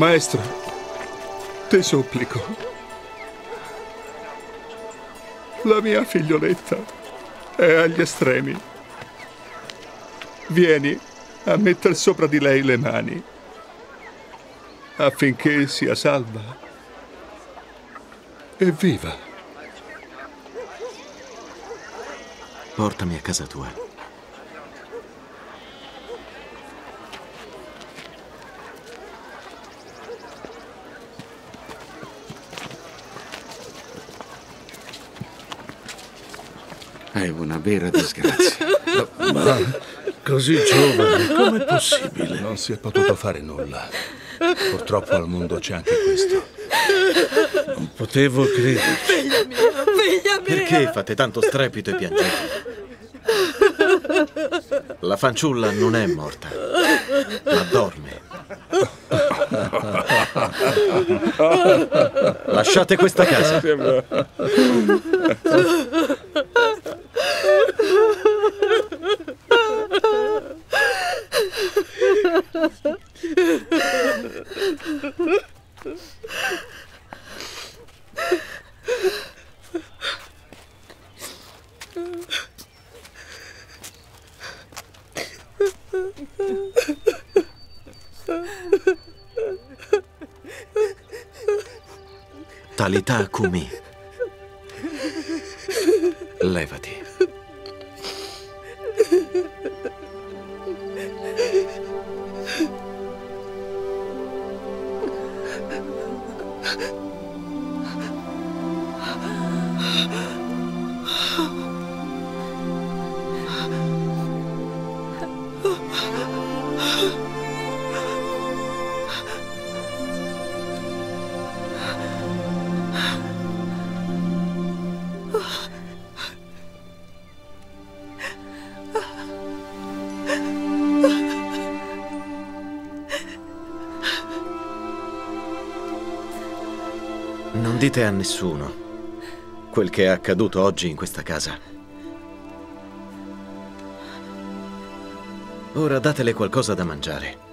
Maestro, ti supplico. La mia figlioletta è agli estremi. Vieni a mettere sopra di lei le mani affinché sia salva e viva. Portami a casa tua. È una vera disgrazia. Ma così giovane, com'è possibile? Non si è potuto fare nulla. Purtroppo al mondo c'è anche questo. Non potevo credere. Figlia mia, figlia mia! Perché fate tanto strepito e piangete? La fanciulla non è morta, ma dorme. Lasciate questa casa. Talità Kumi. Levati. Non dite a nessuno quel che è accaduto oggi in questa casa. Ora datele qualcosa da mangiare.